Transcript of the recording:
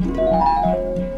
Música